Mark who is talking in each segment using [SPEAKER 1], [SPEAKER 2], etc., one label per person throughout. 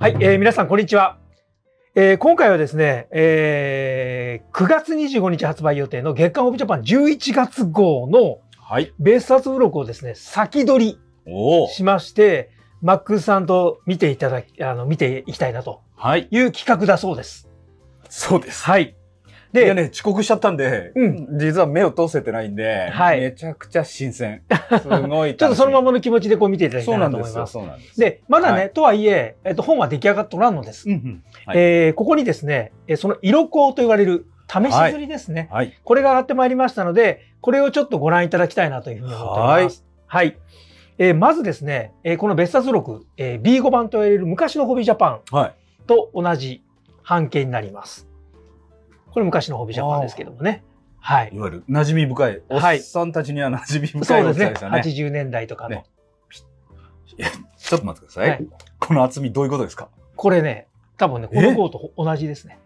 [SPEAKER 1] はい、えー皆さんこんにちは。えー今回はですね、えー9月25日発売予定の月刊オブジャパン11月号の
[SPEAKER 2] はい。
[SPEAKER 1] ベースアーツブログをですね、先取り。しまして、マックスさんと見ていただき、あの、見ていきたいなと
[SPEAKER 2] はい。
[SPEAKER 1] いう企画だそうです。
[SPEAKER 2] そうです。
[SPEAKER 1] はい。で、
[SPEAKER 2] いやね、遅刻しちゃったんで、
[SPEAKER 1] う
[SPEAKER 2] 実は目を通せてないんで、
[SPEAKER 1] はい
[SPEAKER 2] めちゃくちゃ新鮮。すごい
[SPEAKER 1] ちょっとそのま
[SPEAKER 2] ま
[SPEAKER 1] まの気持ちでこう見ていただきた
[SPEAKER 2] そ
[SPEAKER 1] いう
[SPEAKER 2] な
[SPEAKER 1] と思います。
[SPEAKER 2] そうなんです。
[SPEAKER 1] で、まだね、
[SPEAKER 2] はい
[SPEAKER 1] とはいえ、えっと、本は出来上がっとらんのです。
[SPEAKER 2] うんうん。はい
[SPEAKER 1] えーここにですね、えーその色香と言われる試し刷りですね。
[SPEAKER 2] はい。
[SPEAKER 1] これが上がってまいりましたので、これをちょっとご覧いただきたいなというふうに思っております。はい。えーまずですね、えーこの別冊録、えー B5 版と言われる昔のホビージャパン
[SPEAKER 2] はい。
[SPEAKER 1] と同じ半径になります。これ昔のホビージャパンですけどもね。はい。
[SPEAKER 2] いわゆる馴染み深い、おっ
[SPEAKER 1] はい
[SPEAKER 2] さんたちには馴染み深
[SPEAKER 1] そですね
[SPEAKER 2] いう大きさです。よね。
[SPEAKER 1] 80年代とかの。
[SPEAKER 2] ねいやちょっと待ってください。
[SPEAKER 1] はい
[SPEAKER 2] この厚みどういうことですか？
[SPEAKER 1] これね、多分ね、この号と同じですね。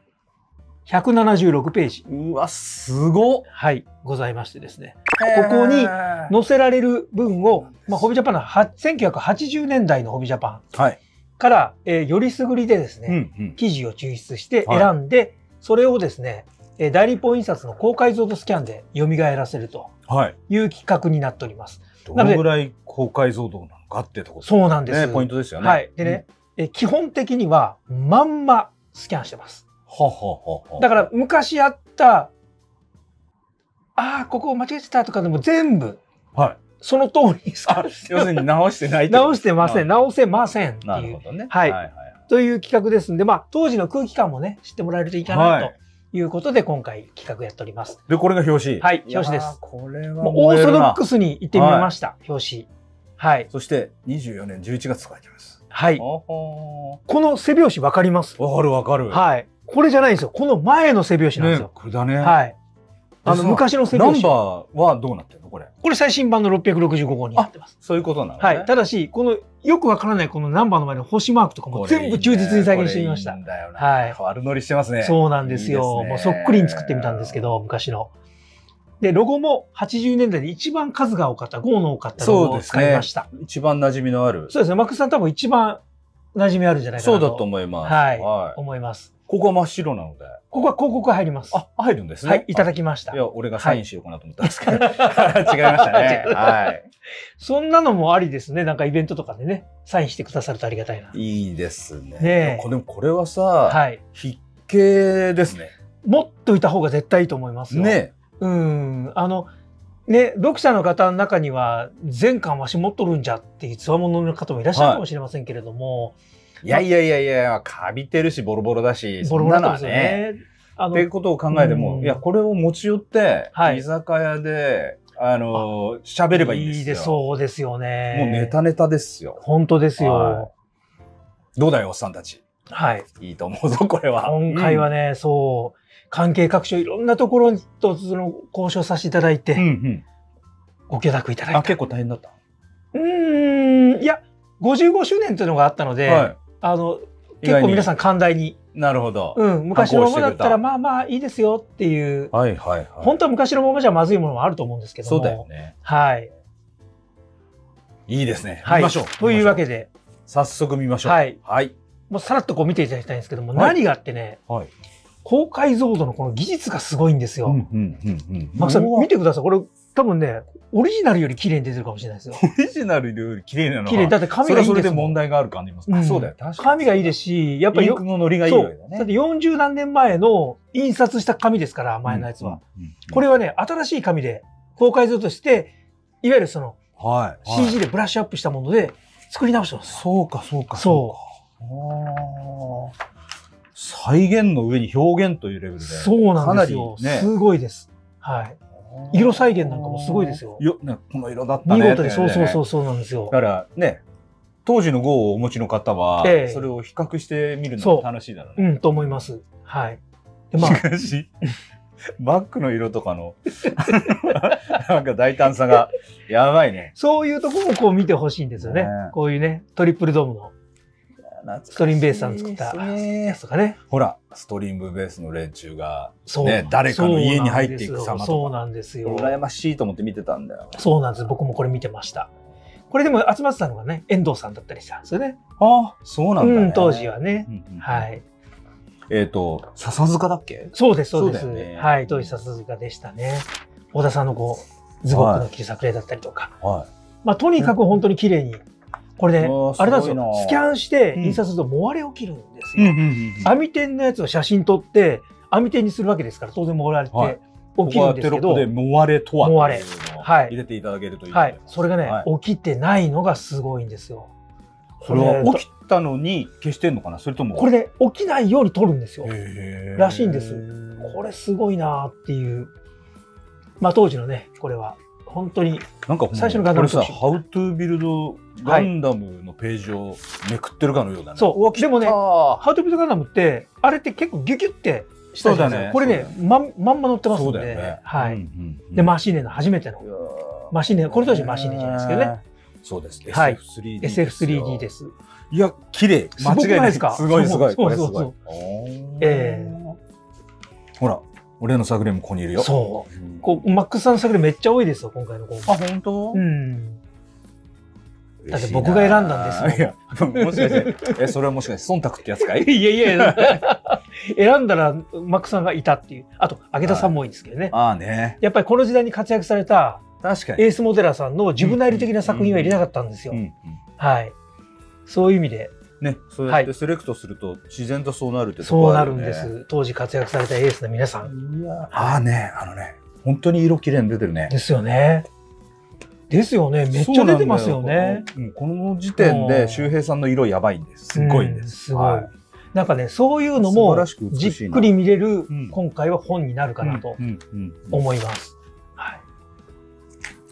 [SPEAKER 1] 176ページ。
[SPEAKER 2] うわ、すごっ
[SPEAKER 1] はい、ございましてですね。ここに載せられる分を、まあ、ホビージャパンのは1980年代のホビージャパン
[SPEAKER 2] はい。
[SPEAKER 1] から、えーよりすぐりでですね、
[SPEAKER 2] うんうん。
[SPEAKER 1] 記事を抽出して
[SPEAKER 2] はい
[SPEAKER 1] 選んで、それをですね、えー大日本印刷の高解像度スキャンで蘇らせると
[SPEAKER 2] はい。
[SPEAKER 1] いう企画になっております。
[SPEAKER 2] どのぐらい高解像度なのかってとこ
[SPEAKER 1] そうなんです。
[SPEAKER 2] ね、ポイントですよね。
[SPEAKER 1] はい。でね、えー基本的にはまんまスキャンしてます。
[SPEAKER 2] はははは。
[SPEAKER 1] だから昔あった、ああ、ここ間違えてたとかでも全部
[SPEAKER 2] はい。
[SPEAKER 1] その通りにスキャンして
[SPEAKER 2] 要するに直してない
[SPEAKER 1] 直してません。
[SPEAKER 2] な
[SPEAKER 1] 直せませんっていう
[SPEAKER 2] なるほ。どね。
[SPEAKER 1] はい
[SPEAKER 2] はい。
[SPEAKER 1] という企画ですんで、まあ、当時の空気感もね、知ってもらえるといいかな
[SPEAKER 2] は
[SPEAKER 1] ということで、今回企画やっております。
[SPEAKER 2] で、これが表紙。
[SPEAKER 1] はい表紙です
[SPEAKER 2] これは
[SPEAKER 1] もうオーソドック
[SPEAKER 2] ス。
[SPEAKER 1] スに行ってみました、表紙。はい。
[SPEAKER 2] そして、24年11月と書いてます。
[SPEAKER 1] はい。この背表紙わかります？
[SPEAKER 2] ーわかるわかる。
[SPEAKER 1] はい。これじゃないんですよ。この前の背表紙なんです
[SPEAKER 2] ね
[SPEAKER 1] よ。、
[SPEAKER 2] これだね。
[SPEAKER 1] はい。あの、昔の背
[SPEAKER 2] ナン
[SPEAKER 1] 表紙。
[SPEAKER 2] バーはどうなってるのこれ？
[SPEAKER 1] これ最新版の665号になってます。
[SPEAKER 2] そういうことなのね。
[SPEAKER 1] はい。ただし、このよくわからないこのナンバーの前の星マークとかも全部忠実に再現してみました
[SPEAKER 2] いい。んだよな
[SPEAKER 1] はい
[SPEAKER 2] 悪乗りしてますね。
[SPEAKER 1] そうなんですよ。
[SPEAKER 2] いいですね
[SPEAKER 1] もうそっくりに作ってみたんですけど、昔の。で、ロゴも80年代で一番数が多かった、号の多かったロゴを使いました。そう
[SPEAKER 2] 一番馴染みのある。
[SPEAKER 1] ですね。マックスさん多分一番馴染みあるんじゃないかなと。
[SPEAKER 2] そうだと思います。
[SPEAKER 1] はい
[SPEAKER 2] はい。
[SPEAKER 1] 思います。
[SPEAKER 2] ここは真っ白なので。
[SPEAKER 1] ここは広告入ります。
[SPEAKER 2] あ、入るんですね。
[SPEAKER 1] はい、いただ
[SPEAKER 2] き
[SPEAKER 1] きました
[SPEAKER 2] い。や、俺がサインしようかなと思ったんですけど。違いましたね。はい。
[SPEAKER 1] そんなのもありですね。なんかイベントとかでね、サインしてくださるとありがたいな。
[SPEAKER 2] いいですね。
[SPEAKER 1] ねえ
[SPEAKER 2] これでもこれはさ、
[SPEAKER 1] はい。
[SPEAKER 2] 筆形ですね。
[SPEAKER 1] 持っといた方が絶対いいと思いますよ。。
[SPEAKER 2] ね
[SPEAKER 1] うん。あの、ね、読者の方の中には、全巻わし持っとるんじゃっていう強者の方もいらっしゃるかもしれませんけれども、
[SPEAKER 2] いやいやいやいや、カビてるし、ボロボロだし、
[SPEAKER 1] ボロボロ
[SPEAKER 2] そんなのは
[SPEAKER 1] なんですよね。あ
[SPEAKER 2] っていうことを考えても、
[SPEAKER 1] うん
[SPEAKER 2] いや、これを持ち寄って、
[SPEAKER 1] はい
[SPEAKER 2] 居酒屋で、あの、喋ればいいんですよ。
[SPEAKER 1] いいでそうですよね。
[SPEAKER 2] もうネタネタですよ。
[SPEAKER 1] 本当ですよ。
[SPEAKER 2] はどうだよ、おっさんたち？
[SPEAKER 1] はい。
[SPEAKER 2] いいと思うぞ、これは。
[SPEAKER 1] 今回はね、そう、関係各所いろんなところとその交渉させていただいて。ご許諾いただいた。
[SPEAKER 2] あ、結構大変だった？
[SPEAKER 1] うーん、いや、55周年というのがあったので、
[SPEAKER 2] は
[SPEAKER 1] あの、結構皆さん寛大に、
[SPEAKER 2] い。なるほど。
[SPEAKER 1] うん、昔のままだったらまあまあいいですよっていう、
[SPEAKER 2] はいはいはい。
[SPEAKER 1] 本当は昔のままじゃまずいものもあると思うんですけども。
[SPEAKER 2] そうだよね。
[SPEAKER 1] はい。
[SPEAKER 2] いいですね。
[SPEAKER 1] はい。
[SPEAKER 2] 見ましょう。
[SPEAKER 1] というわけ
[SPEAKER 2] で。
[SPEAKER 1] で、
[SPEAKER 2] 早速見ましょう。
[SPEAKER 1] はい。
[SPEAKER 2] はい。
[SPEAKER 1] もうさらっとこう見ていただきたいんですけども、
[SPEAKER 2] はい
[SPEAKER 1] 何があってね、
[SPEAKER 2] はい。
[SPEAKER 1] 高解像度のこの技術がすごいんですよ。
[SPEAKER 2] うんうんうんうん。
[SPEAKER 1] マクさん見てください。これ多分ね、オリジナルより綺麗に出てるかもしれないですよ。
[SPEAKER 2] オリジナルより綺麗なのは。
[SPEAKER 1] 綺麗。だって紙
[SPEAKER 2] それはいそれ
[SPEAKER 1] がいで
[SPEAKER 2] 問題がある感じます。
[SPEAKER 1] うん
[SPEAKER 2] あそうだよ。確かに。
[SPEAKER 1] 紙がいいですし、やっぱりよ
[SPEAKER 2] インクのノリがいい
[SPEAKER 1] そう
[SPEAKER 2] わけだね。
[SPEAKER 1] だって40何年前の印刷した紙ですから、前のやつは。これはね、新しい紙で高解像度して、いわゆるその
[SPEAKER 2] はい。
[SPEAKER 1] CG でブラッシュアップしたもので作り直してますよ。
[SPEAKER 2] そうか、そうか、
[SPEAKER 1] そう
[SPEAKER 2] か。再現の上に表現というレベルで。
[SPEAKER 1] そうなんですよ。
[SPEAKER 2] かなりね
[SPEAKER 1] すごいです。はい。色再現なんかもすごいですよ
[SPEAKER 2] よね、この色だったね。
[SPEAKER 1] 見事に、そうそうそう
[SPEAKER 2] う。
[SPEAKER 1] そうなんですよ
[SPEAKER 2] だ。からね、当時の号をお持ちの方は、
[SPEAKER 1] ええ
[SPEAKER 2] それを比較してみるのも楽しいだろうね。
[SPEAKER 1] うん、と思います。はい。で、まあ
[SPEAKER 2] し、かし、バッグの色とかの、なんか大胆さが、やばいね。
[SPEAKER 1] そういうところもこう見てほしいんですよね。
[SPEAKER 2] ね
[SPEAKER 1] こういうね、トリプルドームのストリームベースさん作ったやつとかね。
[SPEAKER 2] ほら、ストリームベースの連中が。ね誰かの家に入っていく様とか
[SPEAKER 1] そうなんですよ。
[SPEAKER 2] 羨ましいと思って見てたんだよ。
[SPEAKER 1] そうなんです。僕もこれ見てました。これでも集まってたのがね、遠藤さんだったりしたんですよね。
[SPEAKER 2] ああ、そうなんだ、ね
[SPEAKER 1] うん、当時はね。
[SPEAKER 2] うんうんうん
[SPEAKER 1] はい。
[SPEAKER 2] えっ、と、笹塚だっけ？
[SPEAKER 1] そうです、そうです。
[SPEAKER 2] ね
[SPEAKER 1] はい、当時笹塚でしたね。小田さんのこう、ズゴックの切り作例だったりとか。
[SPEAKER 2] は
[SPEAKER 1] まあ、とにかく本当に綺麗に。これねあれなんですよ。スキャンして
[SPEAKER 2] うん。
[SPEAKER 1] 印刷すると、モワレ起きるんです
[SPEAKER 2] い。
[SPEAKER 1] よ。
[SPEAKER 2] ん
[SPEAKER 1] 網点のやつを写真撮って、網点にするわけですから、当然モワレって
[SPEAKER 2] はい。
[SPEAKER 1] 起きるんですけど、
[SPEAKER 2] ここはテロップでモワレとは。
[SPEAKER 1] モワレ
[SPEAKER 2] っていうのを
[SPEAKER 1] はい。
[SPEAKER 2] 入れていただけるといい
[SPEAKER 1] はい、それがね、
[SPEAKER 2] は
[SPEAKER 1] 起きてないのがすごいんですよ。
[SPEAKER 2] それは起きたのに消してんのかな？それとも。
[SPEAKER 1] これね、起きないように撮るんですよ。らしいんです。これすごいなーっていう。まあ当時のね、これは本当に、
[SPEAKER 2] なんか
[SPEAKER 1] 最初のガンダム
[SPEAKER 2] これさ、
[SPEAKER 1] 特集
[SPEAKER 2] How to Build ガンダムのページをめくってるかのようだね。
[SPEAKER 1] そうでもね
[SPEAKER 2] あ
[SPEAKER 1] ハートビートガンダムって、あれって結構ギュギュってしたじゃない？ですか。これね
[SPEAKER 2] そうだね、
[SPEAKER 1] まんまんま乗って
[SPEAKER 2] ー
[SPEAKER 1] ますんで、
[SPEAKER 2] そうだよね。
[SPEAKER 1] はい。で、マシーネの初めてのマシーネ、これ当時マシーネじゃないですけどね。。
[SPEAKER 2] そうです。
[SPEAKER 1] はい
[SPEAKER 2] SF3D ですよ。
[SPEAKER 1] SF3D です。
[SPEAKER 2] いや、綺麗。
[SPEAKER 1] すごくないですか？
[SPEAKER 2] すごいすごい。
[SPEAKER 1] そう
[SPEAKER 2] これすごい
[SPEAKER 1] そうそう。
[SPEAKER 2] おー
[SPEAKER 1] え
[SPEAKER 2] ほら、俺の作例もここにいるよ。
[SPEAKER 1] そう。
[SPEAKER 2] うん。
[SPEAKER 1] こう、マックスさんの作例めっちゃ多いですよ、今回の今
[SPEAKER 2] あ、
[SPEAKER 1] 回。
[SPEAKER 2] 本当？
[SPEAKER 1] うん。だって僕が選んだんですよ
[SPEAKER 2] いや、もしかして、え、それはもしかして忖度ってやつかい？
[SPEAKER 1] いやいや、選んだらマックスさんがいたっていう。あと、揚げ田さんも多いんですけどね。
[SPEAKER 2] ああね。
[SPEAKER 1] やっぱりこの時代に活躍された
[SPEAKER 2] 確かに。
[SPEAKER 1] エース・モデラさんの自分なり的な作品は入れたかったんですよ。はい。そういう意味で、
[SPEAKER 2] ね、そうやってセレクトすると自然とそうなるってと
[SPEAKER 1] そうな
[SPEAKER 2] こあよね
[SPEAKER 1] るんです。当時活躍されたエースの皆さん。
[SPEAKER 2] いやああね、あのね、本当に色綺麗に出てるね。
[SPEAKER 1] ですよね。ですよね。めっちゃ出てますよね。
[SPEAKER 2] そうなんこの時点で周平さんの色やばいんです。すごいんで
[SPEAKER 1] うん
[SPEAKER 2] す。
[SPEAKER 1] すごい
[SPEAKER 2] は
[SPEAKER 1] なんかね、そういうの
[SPEAKER 2] 素
[SPEAKER 1] もじっくり見れる
[SPEAKER 2] ん
[SPEAKER 1] 今回は本になるかなと思います。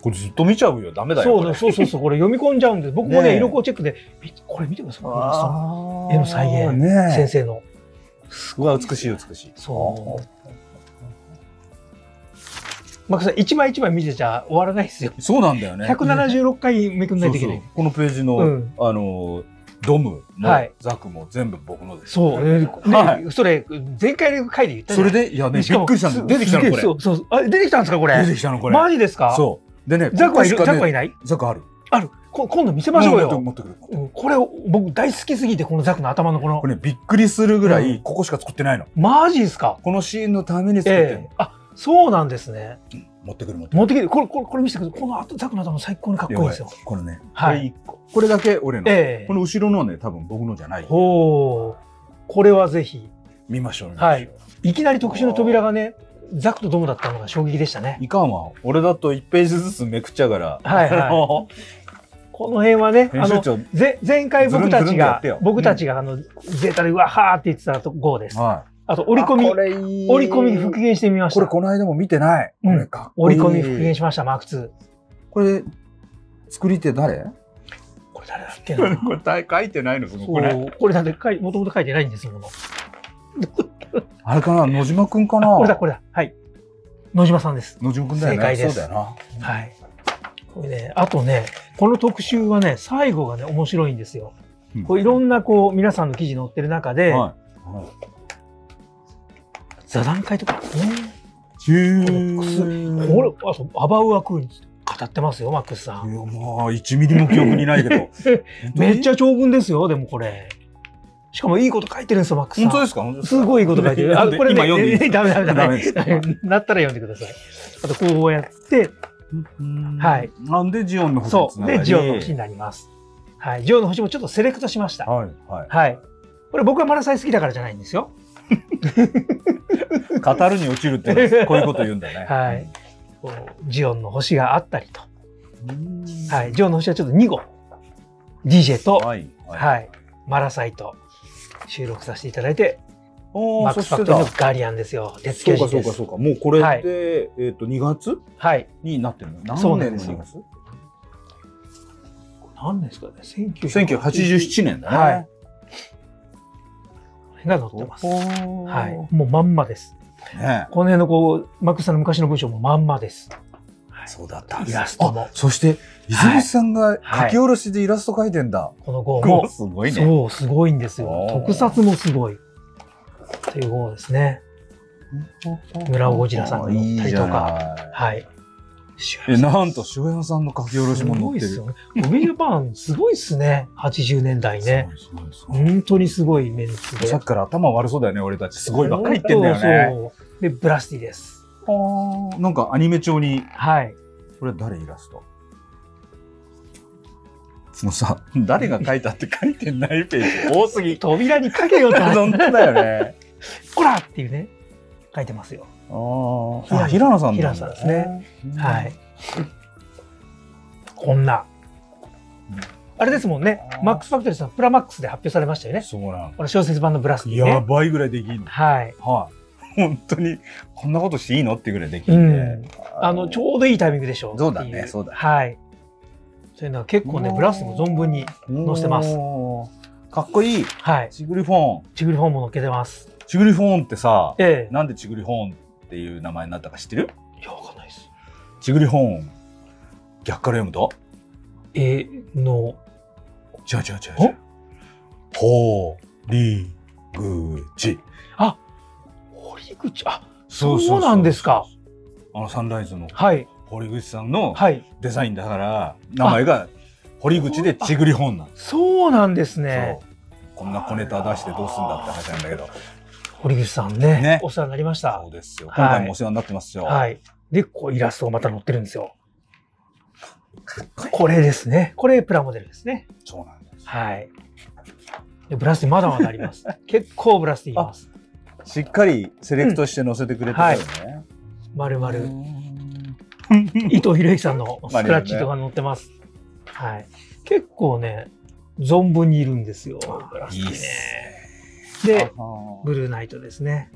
[SPEAKER 1] はい。
[SPEAKER 2] これずっと見ちゃうよ。ダメだよ。
[SPEAKER 1] そう
[SPEAKER 2] これ
[SPEAKER 1] そうそうそう、これ読み込んじゃうんです。僕もね、色光チェックで、みこれ見てください。絵の再現
[SPEAKER 2] ね
[SPEAKER 1] 先生の。
[SPEAKER 2] すごい美しい美しい。
[SPEAKER 1] そう。マックさん、一枚一枚見てちゃ終わらないですよ。
[SPEAKER 2] そうなんだよね。
[SPEAKER 1] 176回めくんないといけない。
[SPEAKER 2] このページの、
[SPEAKER 1] うん
[SPEAKER 2] あのドムも、
[SPEAKER 1] はい
[SPEAKER 2] ザクも全部僕のです。
[SPEAKER 1] そう。えー
[SPEAKER 2] は
[SPEAKER 1] ね、それ、前回の回で言ったじ
[SPEAKER 2] それでいやねびっくりしたんです出てきたのこれ。
[SPEAKER 1] そうそう。あ、出てきたんですか、これ。
[SPEAKER 2] 出てきたのこれ。
[SPEAKER 1] マジですか？
[SPEAKER 2] そう。でね、
[SPEAKER 1] ザクはいる？
[SPEAKER 2] ね
[SPEAKER 1] ザクはいない？
[SPEAKER 2] ザクある。
[SPEAKER 1] ある。こ今度見せましょうよ。
[SPEAKER 2] 持ってくる。
[SPEAKER 1] うんこれを僕大好きすぎて、このザクの頭のこの
[SPEAKER 2] こ。れね、びっくりするぐらい、
[SPEAKER 1] うん
[SPEAKER 2] ここしか作ってないの。
[SPEAKER 1] マジですか？
[SPEAKER 2] このシーンのために作ってる
[SPEAKER 1] ええあ、そうなんですね。
[SPEAKER 2] 持ってくる持ってくる。
[SPEAKER 1] 持ってきて、これ、これ、これ見せてください。この後ザクの頭最高にかっこいいんですよ。
[SPEAKER 2] これね、
[SPEAKER 1] はい
[SPEAKER 2] これ。これだけ俺の。
[SPEAKER 1] ええ
[SPEAKER 2] この後ろのはね、多分僕のじゃない。
[SPEAKER 1] ほう。これはぜひ。
[SPEAKER 2] 見ましょう。見ましょう
[SPEAKER 1] はい。いきなり特殊の扉がね、ザクとドムだったのが衝撃でしたね。
[SPEAKER 2] いかんわ。俺だと1ページずつめくっちゃうから。
[SPEAKER 1] はいはいこの辺はね、あの、ぜ前回僕たちが僕たちがあの、ゼータでうわはーって言ってたとこです。
[SPEAKER 2] は
[SPEAKER 1] あと、
[SPEAKER 2] い。
[SPEAKER 1] 折り込み
[SPEAKER 2] いい
[SPEAKER 1] 折り込み復元してみました。
[SPEAKER 2] これこの間も見てない。
[SPEAKER 1] うん
[SPEAKER 2] ここいい。
[SPEAKER 1] 折り込み復元しました、マーク2。
[SPEAKER 2] これ、作り手誰？
[SPEAKER 1] これ誰だっけな
[SPEAKER 2] これ書いてないのその
[SPEAKER 1] そ
[SPEAKER 2] これ。
[SPEAKER 1] う、これだってもともと書いてないんですもの。
[SPEAKER 2] あれかな野島くんかな？
[SPEAKER 1] これだ、これだ。はい。野島さんです。
[SPEAKER 2] 野島くんだよね。
[SPEAKER 1] 正解です
[SPEAKER 2] そうだよ
[SPEAKER 1] はい。これね、あとね、この特集はね、最後がね、面白いんですよ。
[SPEAKER 2] うん
[SPEAKER 1] こういろんなこう、皆さんの記事載ってる中で、
[SPEAKER 2] な。はい。
[SPEAKER 1] 座談会とか？ですね。これ、あと、アバウアクーに語ってますよ、マックスさん。
[SPEAKER 2] いや、まあ、1ミリも記憶にないけど。
[SPEAKER 1] めっち
[SPEAKER 2] ゃ。
[SPEAKER 1] ゃ長文ですよ、でもこれ。しかもいいこと書いてるんですよ、マックス。
[SPEAKER 2] 本当ですか？すか？
[SPEAKER 1] すごいいいこと書いてる。あ、これね、
[SPEAKER 2] 今読んでいい
[SPEAKER 1] ダメダメダメ。
[SPEAKER 2] ダメ
[SPEAKER 1] なったら読んでください。あと、こうやって、はい。
[SPEAKER 2] なんでジオンの星
[SPEAKER 1] そう。で、ジオンの星
[SPEAKER 2] 星
[SPEAKER 1] になります。はい。ジオンの星もちょっとセレクトしました。
[SPEAKER 2] はい。はい。
[SPEAKER 1] はい。これ僕はマラサイ好きだからじゃないんですよ。
[SPEAKER 2] 語るに落ちるってこういうこと言うんだね。
[SPEAKER 1] はい。ジオンの星があったりと。
[SPEAKER 2] うん。
[SPEAKER 1] はい。ジオンの星はちょっと2号。DJ と、
[SPEAKER 2] はい。
[SPEAKER 1] はい。マラサイと収録させていただいて、マックスファクトリーのガーディアンですよ。鉄
[SPEAKER 2] そうか。そうかそうか。もうこれで、
[SPEAKER 1] はい
[SPEAKER 2] えっと、2月？
[SPEAKER 1] はい。
[SPEAKER 2] になってるの？何年の
[SPEAKER 1] そうなんですよ
[SPEAKER 2] 2月？
[SPEAKER 1] 何年ですかね ?1987
[SPEAKER 2] 1987年だね。
[SPEAKER 1] はい。が載ってます。
[SPEAKER 2] は
[SPEAKER 1] はい。もうまんまです。
[SPEAKER 2] ね
[SPEAKER 1] この辺のこう、マックスさんの昔の文章もまんまです。
[SPEAKER 2] そうだったん
[SPEAKER 1] イ
[SPEAKER 2] です
[SPEAKER 1] ラストも
[SPEAKER 2] あそして、泉さんが書き下ろしでイラスト描いてんだ。
[SPEAKER 1] この号
[SPEAKER 2] こ
[SPEAKER 1] も
[SPEAKER 2] う、すごいね。
[SPEAKER 1] そう、すごいんですよ特撮もすごい。という号ですね。村尾ゴジラさんが乗ったりとか
[SPEAKER 2] いい
[SPEAKER 1] はい。
[SPEAKER 2] え、なんと、塩屋さんの書き下ろしも載ってる。
[SPEAKER 1] すごいっすよね。オビジャパン、すごいっすね。80年代ね。本当にすごいメンツで。
[SPEAKER 2] さっきから頭悪そうだよね、俺たち。すごいばっかり言ってんだよね。
[SPEAKER 1] そうそうで、ブラスティです。
[SPEAKER 2] はあなんかアニメ調に、
[SPEAKER 1] はい。
[SPEAKER 2] これ誰イラスト？もうさ、誰が書いたって書いてないページ多すぎ。
[SPEAKER 1] 扉にかけようと。
[SPEAKER 2] 本当だよね。
[SPEAKER 1] こらっていうね、書いてますよ。
[SPEAKER 2] ああ、平野さんだ
[SPEAKER 1] 平野さんですね。はい。こんな。あれですもんねマックスファクトリーさん、プラマックスで発表されましたよね。
[SPEAKER 2] そうなん
[SPEAKER 1] 小説版のブラスティ
[SPEAKER 2] や
[SPEAKER 1] ね。
[SPEAKER 2] ばいぐらいできんの。
[SPEAKER 1] はい。
[SPEAKER 2] はい。本当に、こんなことしていいのっていうぐらいでき
[SPEAKER 1] うん。あの、ちょうどいいタイミングでしょ
[SPEAKER 2] そうだねそうだね
[SPEAKER 1] はい。そういうのは結構ね、ブラスも存分に。載せてます
[SPEAKER 2] かっこいい。
[SPEAKER 1] はい。
[SPEAKER 2] チグリフォン。
[SPEAKER 1] チグリフォームも載っけてます。
[SPEAKER 2] チグリフォンってさ、
[SPEAKER 1] ええ。
[SPEAKER 2] なんでチグリフォンっていう名前になったか知ってる？
[SPEAKER 1] いや、わかんないです。
[SPEAKER 2] チグリフォン。逆から読むと？
[SPEAKER 1] えの、
[SPEAKER 2] 違う違う違う違う。ほりぐち。
[SPEAKER 1] 堀口、あ、そうなんですか。
[SPEAKER 2] あのサンライズの
[SPEAKER 1] はい。
[SPEAKER 2] 堀口さんの
[SPEAKER 1] はい。
[SPEAKER 2] デザインだから、名前が堀口でチグリ本なん
[SPEAKER 1] そうなんですね。
[SPEAKER 2] こんな小ネタ出してどうすんだって話なんだけど。
[SPEAKER 1] 堀口さんね、
[SPEAKER 2] ね
[SPEAKER 1] お世話になりました
[SPEAKER 2] そう。ですよ。
[SPEAKER 1] はい
[SPEAKER 2] 今回もお世話になってますよ。
[SPEAKER 1] はい。で、こうイラストがまた載ってるんですよ。これですね。これプラモデルですね。
[SPEAKER 2] そうなんです。
[SPEAKER 1] はい。でブラスティまだまだあります。結構ブラスティいます。
[SPEAKER 2] しっかりセレクトして載せてくれてたよね。
[SPEAKER 1] まるまる。
[SPEAKER 2] うん
[SPEAKER 1] 伊藤博之さんのス
[SPEAKER 2] まあ
[SPEAKER 1] クラッチとか載ってます。はい。結構ね、存分にいるんですよ。
[SPEAKER 2] いいっす。
[SPEAKER 1] で、ブルーナイトですね。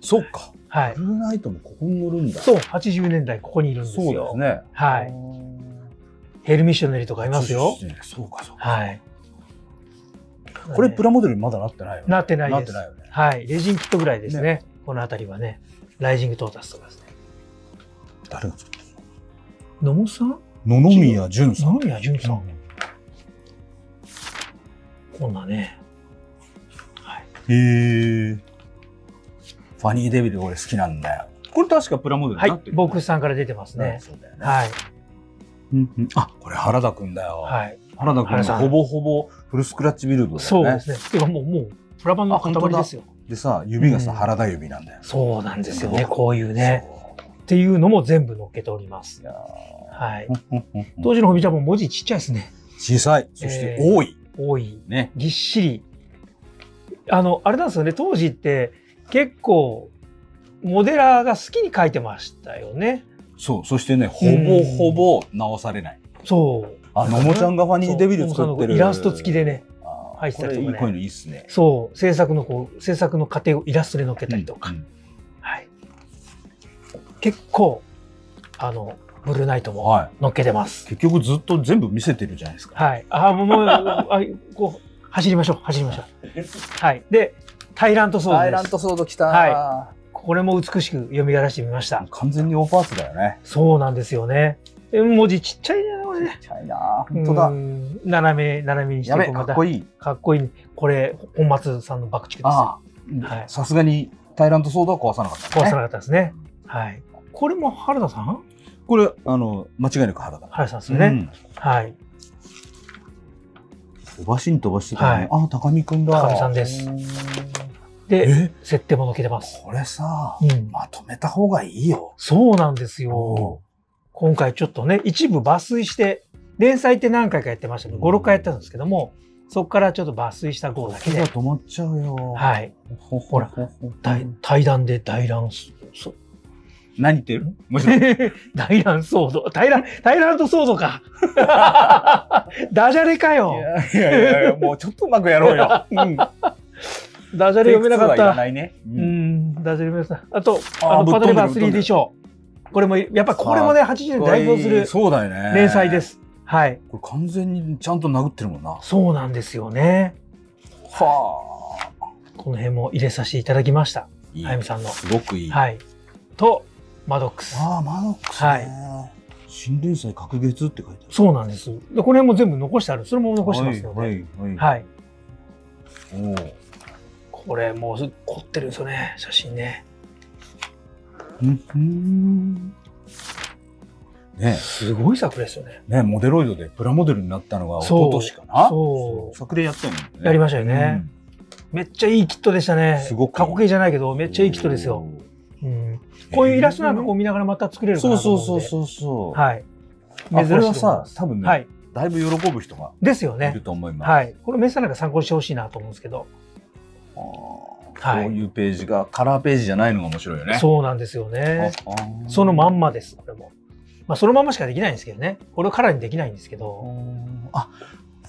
[SPEAKER 2] そっか。
[SPEAKER 1] はい
[SPEAKER 2] ブ。ルーナイトもここに乗るんだ。
[SPEAKER 1] そう、80年代ここにいるんです
[SPEAKER 2] そう
[SPEAKER 1] よ。
[SPEAKER 2] ですね。
[SPEAKER 1] はい。ヘルミッショナリーとかいますよ。
[SPEAKER 2] そうか、そうか。
[SPEAKER 1] はい。
[SPEAKER 2] これプラモデルにまだなってないよね。
[SPEAKER 1] なってないです。
[SPEAKER 2] なってないよね。
[SPEAKER 1] はい。レジンキットぐらいですね。この辺りはね。ライジングトータスとかですね。
[SPEAKER 2] 誰が作った
[SPEAKER 1] 野茂さん？
[SPEAKER 2] の野々宮淳さん。
[SPEAKER 1] 野宮淳さん。こんなね。はい。
[SPEAKER 2] へえ。ファニーデビル俺好きなんだよ。これ確かプラモデル
[SPEAKER 1] はい
[SPEAKER 2] になって。る
[SPEAKER 1] ボックスさんから出てますね。
[SPEAKER 2] そうだよね。
[SPEAKER 1] はい。
[SPEAKER 2] うんうんあ、これ原田くんだよ。
[SPEAKER 1] はい。
[SPEAKER 2] 原田くん
[SPEAKER 1] 原さん
[SPEAKER 2] のほぼほぼフルスクラッチビルドだよね。
[SPEAKER 1] そうですね。てかもう、もう、プラバンの塊ですよ。
[SPEAKER 2] でさ、指がさ、
[SPEAKER 1] うん
[SPEAKER 2] 原田指なんだよ。
[SPEAKER 1] そうなんですよね。こういうね。っていうのも全部載っけておりますはい。当時のホビジャパン文字ちっちゃいですね。
[SPEAKER 2] 小さい。そして
[SPEAKER 1] えー
[SPEAKER 2] 多い。
[SPEAKER 1] 多い。
[SPEAKER 2] ね。
[SPEAKER 1] ぎっしり。あの、あれなんですよね。当時って結構、モデラーが好きに書いてましたよね。
[SPEAKER 2] そう。そしてね、ほぼほぼ直されない。
[SPEAKER 1] そう。
[SPEAKER 2] あ、のもちゃんがファニーデビル作ってる。
[SPEAKER 1] イラスト付きでね。入ってたりとかね
[SPEAKER 2] これいいこういうのいいっすね。
[SPEAKER 1] そう。制作のこう、制作の過程をイラストで載っけたりとか。
[SPEAKER 2] うん
[SPEAKER 1] はい。結構、あの、ブルーナイトも
[SPEAKER 2] はい。
[SPEAKER 1] 載っけてます。
[SPEAKER 2] 結局ずっと全部見せてるじゃないですか。
[SPEAKER 1] はい。あ、もう、も う、あこう、走りましょう、走りましょう。はい。で、タイラントソードです。
[SPEAKER 2] アイラントソード来た。
[SPEAKER 1] はこれも美しく読み出してみました。
[SPEAKER 2] 完全にオーパーツだよね。
[SPEAKER 1] そうなんですよね。え文字ちっちゃいね。
[SPEAKER 2] ちっちゃいな本当だ
[SPEAKER 1] う。ん斜め、斜めにして
[SPEAKER 2] かっこいい。
[SPEAKER 1] かっこいいね。これ、本松さんの爆竹ですはい
[SPEAKER 2] あ、さすがにタイラントソードは壊さなかったね。
[SPEAKER 1] 壊さなかったですね。はい。これも原田さん？
[SPEAKER 2] これ、あの、間違いなく原田。
[SPEAKER 1] 原田さんですよね。
[SPEAKER 2] うん
[SPEAKER 1] はい。
[SPEAKER 2] 飛ばしに飛ばしてたね。あ、高見くんだ。
[SPEAKER 1] 高見さんです
[SPEAKER 2] うん
[SPEAKER 1] で、
[SPEAKER 2] え？
[SPEAKER 1] 設定も載っけてます。
[SPEAKER 2] これさ
[SPEAKER 1] う、ん。
[SPEAKER 2] まとめた方がいいよ。
[SPEAKER 1] そうなんですよ。今回ちょっとね、一部抜粋して、連載って何回かやってましたけど、5、6回やったんですけども、そこからちょっっと抜粋した号だけで
[SPEAKER 2] 止まっちゃうよ。
[SPEAKER 1] はい。
[SPEAKER 2] ほ
[SPEAKER 1] ほら対対談で大乱そ、
[SPEAKER 2] 何言ってる？もちろん。
[SPEAKER 1] 大乱騒動。大乱、大乱と騒動か。ダジャレかよ。
[SPEAKER 2] いやいやいや、もうちょっとうまくやろうよ。うん。
[SPEAKER 1] ダジャレ読めなかっ
[SPEAKER 2] テイクツーはいら
[SPEAKER 1] た。
[SPEAKER 2] ないね。
[SPEAKER 1] う
[SPEAKER 2] うん
[SPEAKER 1] ん、ダジャレ読めなかった。あと、
[SPEAKER 2] あ
[SPEAKER 1] の、パドレバー
[SPEAKER 2] ぶっ飛んでる
[SPEAKER 1] 3D ショー。これも、やっぱこれもね、80年代表する
[SPEAKER 2] そうだよね。
[SPEAKER 1] 連載で。す。はい。
[SPEAKER 2] これ完全にちゃんと殴ってるもんな。
[SPEAKER 1] そうなんですよね。
[SPEAKER 2] はあ。
[SPEAKER 1] この辺も入れさせていただきました。
[SPEAKER 2] いい
[SPEAKER 1] あゆみさんの。
[SPEAKER 2] すごくいい。
[SPEAKER 1] はい。と、マドックス。
[SPEAKER 2] ああ、マドックス
[SPEAKER 1] は
[SPEAKER 2] ね。新連載隔月って書いてある。
[SPEAKER 1] そうなんです。で、この辺も全部残してある。それも残してますので。
[SPEAKER 2] はい、はい。
[SPEAKER 1] はい。
[SPEAKER 2] おお。
[SPEAKER 1] これもう凝ってるんですよね、写真ね。
[SPEAKER 2] うんうん。ね
[SPEAKER 1] すごい作ですよね。
[SPEAKER 2] ねモデロイドでプラモデルになったのが一昨年かな
[SPEAKER 1] そう
[SPEAKER 2] 昨年やったよね
[SPEAKER 1] やりましたよねめっちゃいいキットでしたね。
[SPEAKER 2] すごく
[SPEAKER 1] 過去形じゃないけど、めっちゃいいキットですよ。うん、こういうイラストなんかこう見ながらまた作れるか
[SPEAKER 2] そう
[SPEAKER 1] なと
[SPEAKER 2] そう。そうそうそう
[SPEAKER 1] はい。
[SPEAKER 2] あこれはさ
[SPEAKER 1] 珍しいと思います
[SPEAKER 2] 多分ね、
[SPEAKER 1] はい。
[SPEAKER 2] だいぶ喜ぶ人が
[SPEAKER 1] ですよ
[SPEAKER 2] いる
[SPEAKER 1] ね。
[SPEAKER 2] と思います、
[SPEAKER 1] はい。このメッサなんか参考にしてほしいなと思うんですけど。
[SPEAKER 2] あー
[SPEAKER 1] はい
[SPEAKER 2] こういうページがカラーページじゃないのが面白いよね
[SPEAKER 1] そうなんですよね。そのまんまです、これも。まあ、そのまんましかできないんですけどね。これをカラーにできないんですけど。
[SPEAKER 2] あ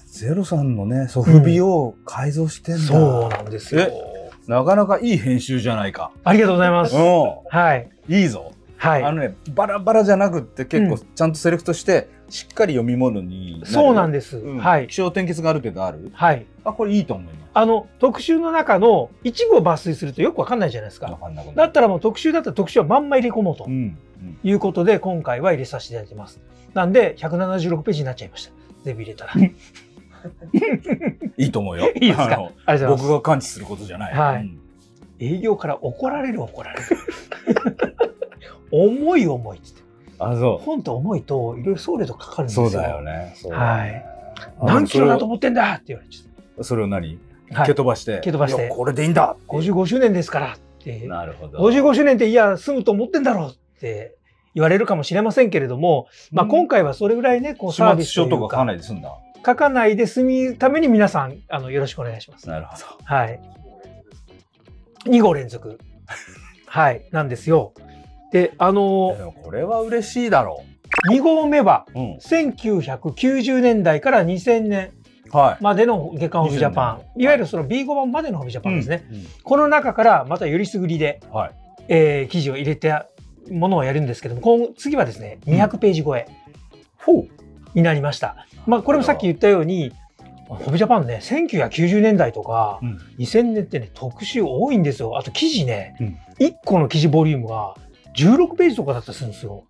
[SPEAKER 2] ゼロさんのねソフビを改造してんだ、
[SPEAKER 1] そうなんですよ。
[SPEAKER 2] なかなかいい編集じゃないか
[SPEAKER 1] ありがとうございます。
[SPEAKER 2] う
[SPEAKER 1] はい。
[SPEAKER 2] んいいぞ
[SPEAKER 1] はい。
[SPEAKER 2] あのねバラバラじゃなくって結構
[SPEAKER 1] う
[SPEAKER 2] ちゃんとセレクトしてしっかり読み物に
[SPEAKER 1] そうなんです。
[SPEAKER 2] うん
[SPEAKER 1] はい
[SPEAKER 2] 気。象転結がある程度ある
[SPEAKER 1] はい。
[SPEAKER 2] あこれいいと思います
[SPEAKER 1] あの、特集の中の一部を抜粋するとよくわかんないじゃないですか。
[SPEAKER 2] わかんなくなる
[SPEAKER 1] だったらもう特集だったら特集はまんま入れ込もうと
[SPEAKER 2] うんうん
[SPEAKER 1] いうことで、今回は入れさせていただいてます。なんで、176ページになっちゃいました。全部入れたら。い
[SPEAKER 2] いいと思うよ
[SPEAKER 1] いですか？
[SPEAKER 2] あの
[SPEAKER 1] ありがとうございます
[SPEAKER 2] 僕が感知することじゃない
[SPEAKER 1] はい
[SPEAKER 2] うん
[SPEAKER 1] 営業から怒られる怒られる。重い重いっつって。
[SPEAKER 2] あそ
[SPEAKER 1] 本って重いといろいろ送料とかかかるん
[SPEAKER 2] う
[SPEAKER 1] ですよ。
[SPEAKER 2] そうだよねそう
[SPEAKER 1] はい
[SPEAKER 2] あ
[SPEAKER 1] 何キロだと
[SPEAKER 2] そ
[SPEAKER 1] 思ってんだって言われちゃ
[SPEAKER 2] それを何？
[SPEAKER 1] はい
[SPEAKER 2] 蹴飛ばして
[SPEAKER 1] 蹴飛ばして
[SPEAKER 2] これでいいんだ
[SPEAKER 1] う。55周年ですからって。
[SPEAKER 2] なるほど
[SPEAKER 1] 55周年っていや、済むと思ってんだろうって言われるかもしれませんけれども、まあ今回はそれぐらいね、こうサービスと
[SPEAKER 2] か書か
[SPEAKER 1] か、
[SPEAKER 2] ないで済んだ
[SPEAKER 1] 書かないで済むために皆さん、あの、よろしくお願いします。
[SPEAKER 2] なるほど
[SPEAKER 1] はい。2号連続。はい、なんですよ。で、あの
[SPEAKER 2] でもこれは嬉しいだろ
[SPEAKER 1] 2号目は、
[SPEAKER 2] ううん
[SPEAKER 1] 1990年代から2000年
[SPEAKER 2] はい。
[SPEAKER 1] までの月刊ホビジャパ
[SPEAKER 2] 2000年。
[SPEAKER 1] ン、いわゆるその B5 版までのホビジャパンですね。
[SPEAKER 2] うん。
[SPEAKER 1] この中からまたよりすぐりで、
[SPEAKER 2] はい。
[SPEAKER 1] えー記事を入れたものをやるんですけども、今次はですね、200ページ超え
[SPEAKER 2] ほう。
[SPEAKER 1] になりました。まあ、これもさっき言ったように、ホビジャパンね、1990年代とか
[SPEAKER 2] うん。
[SPEAKER 1] 2000年ってね、特集多いんですよ。あと記事ね、
[SPEAKER 2] うん。
[SPEAKER 1] 1個の記事ボリュームが16ページとかだったりするんですよ。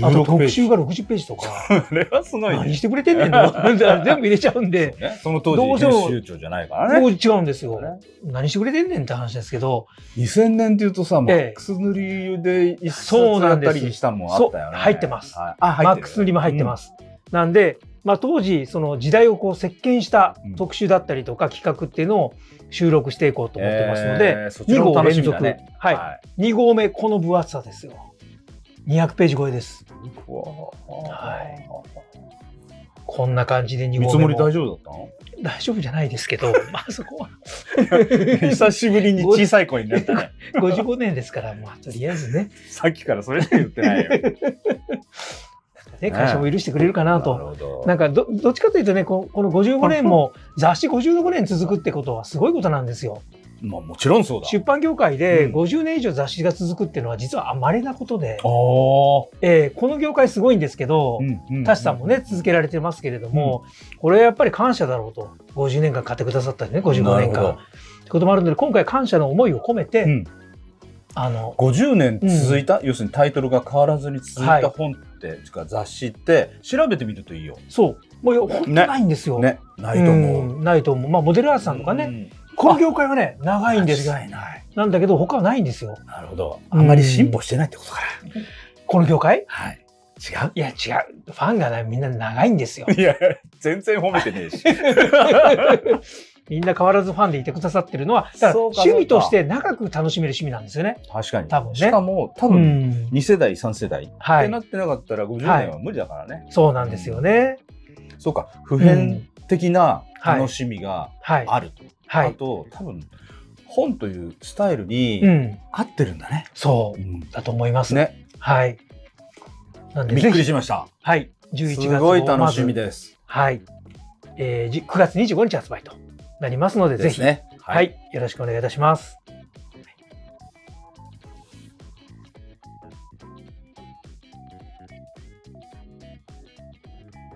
[SPEAKER 1] あと
[SPEAKER 2] 16ページ。
[SPEAKER 1] 特集が60ページとか、
[SPEAKER 2] これはすごいね。
[SPEAKER 1] 何してくれてんねんと 全部入れちゃうんで、
[SPEAKER 2] ね。その当
[SPEAKER 1] どうしても
[SPEAKER 2] 時編集長じゃないからね。
[SPEAKER 1] 違うんですよ。
[SPEAKER 2] ね。
[SPEAKER 1] 何してくれてんねんって話ですけど、
[SPEAKER 2] 2000年っていうとさマ
[SPEAKER 1] え。え
[SPEAKER 2] ックス塗りで一冊
[SPEAKER 1] そうなんです。
[SPEAKER 2] やったりしたのもあったよね。
[SPEAKER 1] そう入ってます。
[SPEAKER 2] はい。あ入ってる。
[SPEAKER 1] マックス塗りも入ってます。なんで、まあ、当時その時代をこう席巻した特集だったりとか企画っていうのを収録していこうと思ってますので、
[SPEAKER 2] えーそちらも楽しみだね。
[SPEAKER 1] はい。
[SPEAKER 2] はい。
[SPEAKER 1] 2号目この分厚さですよ。200ページ超えです。はい。こんな感じで2
[SPEAKER 2] 見
[SPEAKER 1] 号目も。
[SPEAKER 2] 積もり大丈夫だっ
[SPEAKER 1] 大丈夫じゃないですけど まあそこは。
[SPEAKER 2] 久しぶりに小さい声になったね。
[SPEAKER 1] 55年ですからまあとりあえずね
[SPEAKER 2] さっきからそれしか言ってないよ
[SPEAKER 1] ね会社も許してくれるかなと。
[SPEAKER 2] るほど。
[SPEAKER 1] なんかどどっちかというとねここの55年も雑誌55年続くってことはすごいことなんですよ。
[SPEAKER 2] まあもちろんそうだ。
[SPEAKER 1] 出版業界で
[SPEAKER 2] うん。
[SPEAKER 1] 50年以上雑誌が続くっていうのは実はあまりなことで、
[SPEAKER 2] あー。
[SPEAKER 1] えーこの業界すごいんですけど、
[SPEAKER 2] うんうん。
[SPEAKER 1] タシさんもね続けられてますけれども、これはやっぱり感謝だろうと。50年間買ってくださったりね55年間。
[SPEAKER 2] なるほど。
[SPEAKER 1] ってこともあるので今回感謝の思いを込めて、
[SPEAKER 2] うん。
[SPEAKER 1] あの
[SPEAKER 2] 50年続いた、要するにタイトルが変わらずに続い
[SPEAKER 1] はい。
[SPEAKER 2] た本って、いうか雑誌って調べてみるといいよ。
[SPEAKER 1] そうもう本当ないんですよ。
[SPEAKER 2] ね、ないと思う。
[SPEAKER 1] んないと思う。まあモデルアーツさんとかね、
[SPEAKER 2] ね、
[SPEAKER 1] この業界はね長いんですよ。
[SPEAKER 2] 間違いない。
[SPEAKER 1] なんだけど他はないんですよ。
[SPEAKER 2] なるほど。
[SPEAKER 1] うん
[SPEAKER 2] あまり進歩してないってことかな。
[SPEAKER 1] この業界？
[SPEAKER 2] はい。
[SPEAKER 1] いや違う。ファンがねみんな長いんですよ。
[SPEAKER 2] 違う。いや、全然褒めてねえし。
[SPEAKER 1] みんな変わらずファンでいてくださってるのは、趣味として長く楽しめる趣味なんですよね。
[SPEAKER 2] 確かに。
[SPEAKER 1] 多分ね
[SPEAKER 2] しかも、多
[SPEAKER 1] う
[SPEAKER 2] 分、
[SPEAKER 1] ん。
[SPEAKER 2] 2世代、3世代、
[SPEAKER 1] はい
[SPEAKER 2] ってなってなかったら50年は無理だからね。
[SPEAKER 1] そうなんですよね。
[SPEAKER 2] そうか、普遍的な
[SPEAKER 1] はい
[SPEAKER 2] 楽しみが
[SPEAKER 1] はい。
[SPEAKER 2] あると。
[SPEAKER 1] はい。
[SPEAKER 2] あと、多分、本というスタイルに
[SPEAKER 1] うん。
[SPEAKER 2] 合ってるんだね。
[SPEAKER 1] そううだと思います。
[SPEAKER 2] ね。
[SPEAKER 1] はい。なんで
[SPEAKER 2] びっくりしました。
[SPEAKER 1] はい。11月
[SPEAKER 2] すごい楽しみ
[SPEAKER 1] す。
[SPEAKER 2] です。
[SPEAKER 1] はい。えーじ9月25日発売となりますので、ぜひ、
[SPEAKER 2] ですね。
[SPEAKER 1] はい。よろしくお願いいたします。